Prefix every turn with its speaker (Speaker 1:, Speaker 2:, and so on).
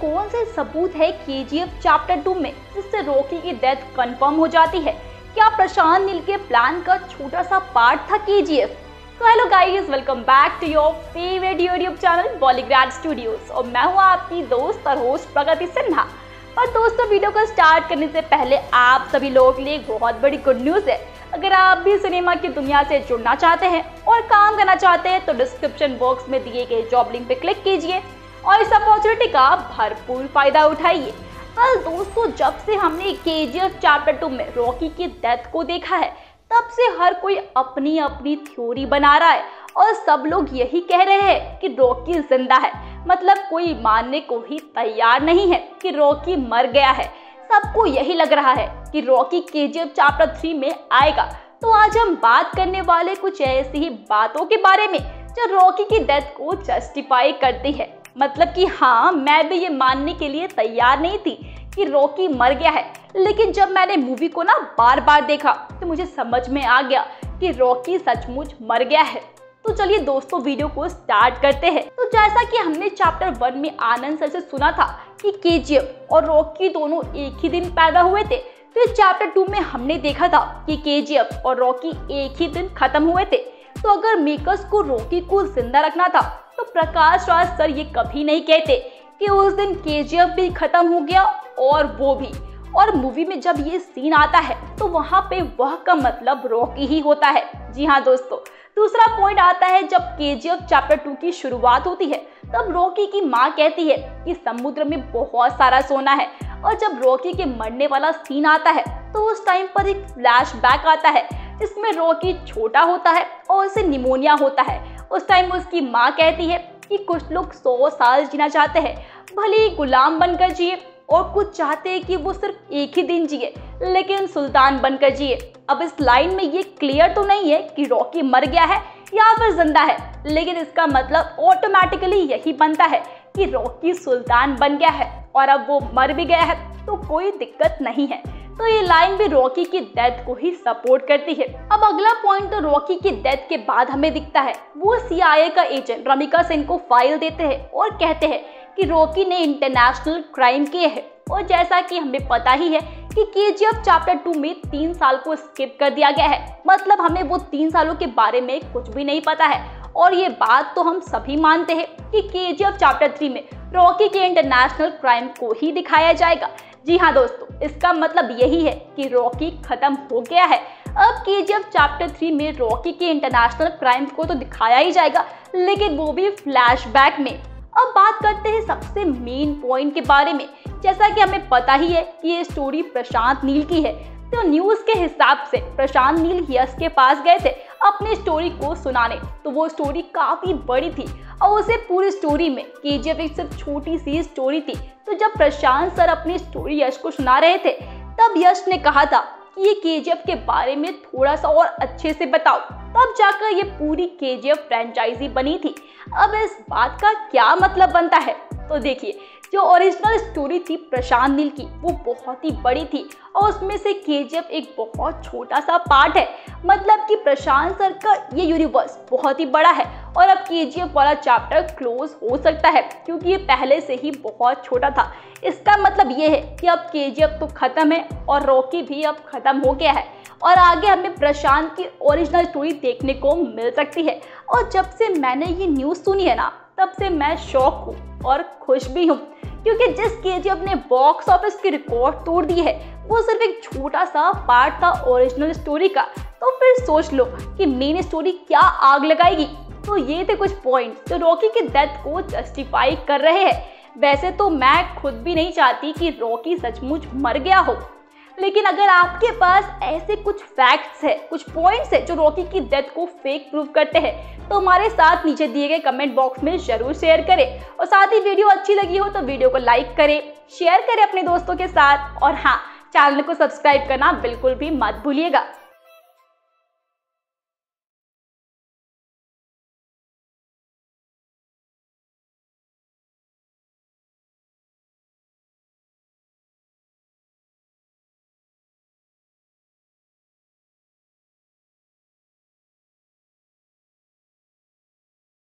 Speaker 1: कौन से सबूत है केजीएफ चैप्टर टू में, जिससे रॉकी की डेथ कंफर्म हो जाती है? क्या प्रशांत नील के प्लान का छोटा सा पार्ट था केजीएफ? तो hello guys welcome back to your favourite YouTube channel Bollygrad Studios और मैं हूँ आपकी दोस्त और होस्ट प्रगति सिन्हा। और दोस्तों वीडियो को स्टार्ट करने से पहले आप सभी लोगों के लिए बहुत बड़ी गुड न्यूज़ है। अगर आप भी सिनेमा की दुनिया से जुड़ना चाहते हैं और काम करना चाहते हैं तो डिस्क्रिप्शन बॉक्स में दिए गए जॉब लिंक पे क्लिक कीजिए। और इस अपॉर्चुनिटी का भरपूर फ़ायदा उठाइए। कल दोस्तों, जब से हमने K G F chapter two में रॉकी की डेथ को देखा है, तब से हर कोई अपनी अपनी थ्योरी बना रहा है और सब लोग यही कह रहे हैं कि रॉकी ज़िंदा है। मतलब कोई मानने को ही तैयार नहीं है कि रॉकी मर गया है। सबको यही लग रहा है कि रॉकी के जी एफ़ चैप्टर थ्री में आएगा। तो आज हम बात करने वाले कुछ ऐसी ही बातों के बारे में, जो रॉकी की डेथ को जस्टिफाई करती है। मतलब कि हाँ मैं भी ये मानने के लिए तैयार नहीं थी कि रॉकी मर गया है। लेकिन जब मैंने मूवी को ना बार बार देखा तो मुझे समझ में आ गया कि रॉकी सचमुच मर गया है। तो चलिए दोस्तों वीडियो को स्टार्ट करते हैं। तो जैसा कि हमने चैप्टर वन में आनंद सर से सुना था कि के और रॉकी दोनों एक ही दिन पैदा हुए थे फिर चैप्टर टू में हमने देखा था कि के और रॉकी एक ही दिन खत्म हुए थे। तो अगर मेकर्स को रॉकी को ज़िंदा रखना था तो प्रकाश राज सर ये कभी नहीं कहते कि उस दिन के भी खत्म हो गया और वो भी। और मूवी में जब ये सीन आता है तो वहाँ पे वह का मतलब रॉकी ही होता है। जी हाँ दोस्तों, दूसरा पॉइंट आता है जब के चैप्टर टू की शुरुआत होती है, तब रॉकी की माँ कहती है कि समुद्र में बहुत सारा सोना है। और जब रॉकी के मरने वाला सीन आता है तो उस टाइम पर एक फ्लैशबैक आता है, जिसमें रॉकी छोटा होता है और उसे निमोनिया होता है। उस टाइम उसकी माँ कहती है कि कुछ लोग सौ साल जीना चाहते हैं, भले ही गुलाम बनकर जिए और कुछ चाहते हैं कि वो सिर्फ़ एक ही दिन जिए, लेकिन सुल्तान बनकर जिए। अब इस लाइन में ये क्लियर तो नहीं है कि रॉकी मर गया है या फिर ज़िंदा है, लेकिन इसका मतलब ऑटोमेटिकली यही बनता है कि रॉकी सुल्तान बन गया है और अब वो मर भी गया है तो कोई दिक्कत नहीं है। तो ये लाइन भी रॉकी की डेथ को ही सपोर्ट करती है। अब अगला पॉइंट तो रॉकी की डेथ के बाद हमें दिखता है। वो सीआईए का एजेंट रमिका सिंह को फ़ाइल देते हैं और कहते हैं कि रॉकी ने इंटरनेशनल क्राइम किए हैं। और जैसा कि हमें पता ही है कि के चैप्टर टू में तीन साल को स्किप कर दिया गया है। मतलब हमें वो तीन सालों के बारे में कुछ भी नहीं पता है। और ये बात तो हम सभी मानते हैं कि के चैप्टर थ्री में रॉकी के इंटरनेशनल क्राइम को ही दिखाया जाएगा। जी हाँ दोस्तों इसका मतलब यही है कि रॉकी खत्म हो गया है। अब के चैप्टर थ्री में रॉकी के इंटरनेशनल क्राइम को तो दिखाया ही जाएगा, लेकिन वो भी फ्लैशबैक में। अब बात करते हैं सबसे मेन पॉइंट के बारे में। जैसा कि हमें पता ही है कि ये स्टोरी प्रशांत नील की है। तो न्यूज़ के हिसाब से प्रशांत नील यश के पास गए थे। अपनी स्टोरी को सुनाने। तो वो स्टोरी काफ़ी बड़ी थी और उसे पूरी स्टोरी में के एक सिर्फ़ छोटी सी स्टोरी थी। तो जब प्रशांत सर अपनी स्टोरी यश को सुना रहे थे, तब यश ने कहा था कि ये के के बारे में थोड़ा सा और अच्छे से बताओ। तब जाकर ये पूरी के फ्रेंचाइजी बनी थी। अब इस बात का क्या मतलब बनता है? तो देखिए जो ओरिजिनल स्टोरी थी प्रशांत नील की, वो बहुत ही बड़ी थी और उसमें से के एक बहुत छोटा सा पार्ट है। मतलब कि प्रशांत सर का ये यूनिवर्स बहुत ही बड़ा है और अब के वाला चैप्टर क्लोज हो सकता है क्योंकि ये पहले से ही बहुत छोटा था। इसका मतलब ये है कि अब के तो ख़त्म है और रॉकी भी अब ख़त्म हो गया है और आगे हमें प्रशांत की ओरिजिनल स्टोरी देखने को मिल सकती है। और जब से मैंने ये न्यूज़ सुनी है ना तब से मैं शौक हूँ और खुश भी हूँ। क्योंकि जिस के ने बॉक्स ऑफ़िस की रिकॉर्ड तोड़ दी है, वो सिर्फ़ एक छोटा सा पार्ट था ओरिजिनल स्टोरी का। तो फिर सोच लो कि मेन स्टोरी क्या आग लगाएगी। तो ये थे कुछ पॉइंट जो रॉकी की डेथ को जस्टिफाई कर रहे हैं। वैसे तो मैं खुद भी नहीं चाहती कि रॉकी सचमुच मर गया हो। लेकिन अगर आपके पास ऐसे कुछ फैक्ट्स है, कुछ पॉइंट्स है जो रॉकी की डेथ को फेक प्रूव करते हैं तो हमारे साथ नीचे दिए गए कमेंट बॉक्स में ज़रूर शेयर करें। और साथ ही वीडियो अच्छी लगी हो तो वीडियो को लाइक करें शेयर करें अपने दोस्तों के साथ। और हाँ चैनल को सब्सक्राइब करना बिल्कुल भी मत भूलिएगा।